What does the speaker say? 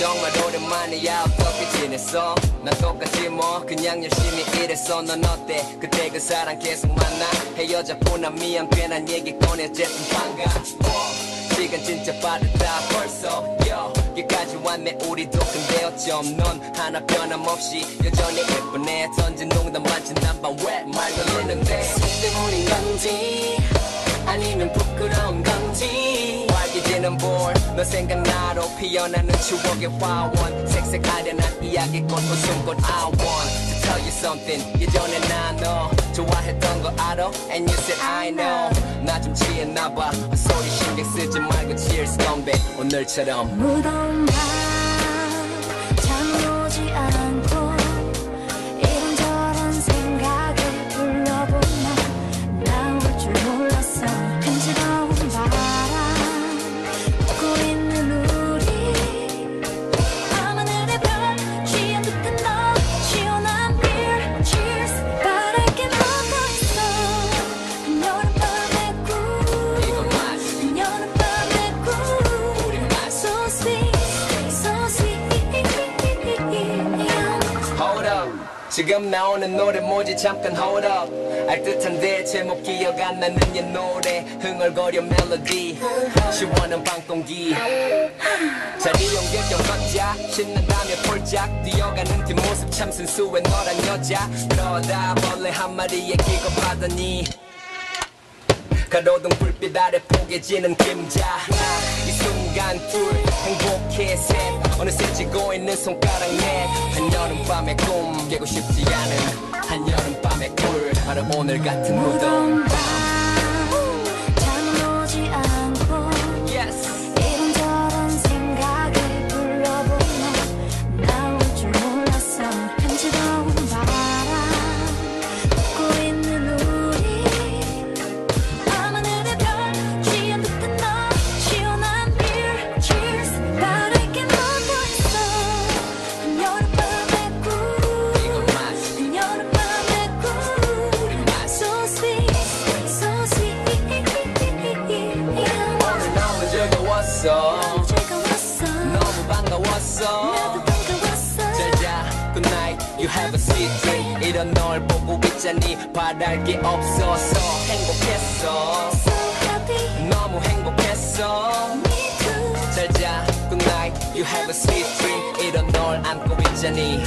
정말 오랜만이야 어떻게 지냈어? 난 똑같이 뭐 그냥 열심히 일했어. 넌 어때? 그때 그 사람 계속 만나? 헤어졌구나 미안. 괜한 얘기 꺼내. 어쨌든 반가워 어, 시간 진짜 빠르다. 벌써. 여기까지 왔네. 우리도 근데 어쩜 넌 하나 변함없이 여전히 예쁘네. 던진 농담 맞지? 난반왜? 말 돌리는데. 술 때문인 건지 아니면 빨개지는 볼너 생각나로 피어나는 추억의 화원. 색색아련한 이야기꽃 웃음꽃 I want to tell you something. 예전에 나너 좋아했던 거 알아? And you said I know. 나 좀 취했나봐. 소리 신경 쓰지 말고 cheers come back. 오늘처럼. 무더운 밤 지금 나오는 노래 뭐지? 잠깐 hold up. 알 듯한데 제목 기억 안 나는 옛 노래. 흥얼거려 멜로디. 시원한 방공기. 자리 옮길 겸 걷자. 신난다며 폴짝 뛰어가는 뒷모습 참 순수해. 너란 여자. 그러다 벌레 한 마리에 기겁하더니. 가로등 불빛 아래 포개지는 그림자. 이 순간 둘 행복해 셋. 어느새 지고 있는 손가락 넷 한여름밤의 꿈 깨고 싶지 않은 한여름밤의 꿀. 바로 오늘 같은 무덤 즐거웠어 너무 반가웠어 잘자 good night you have a sweet dream 이런 널 보고 있자니 바랄 게 없어서 행복했어 너무 행복했어 잘자 good night you have a sweet dream 이런 널 안고 있자니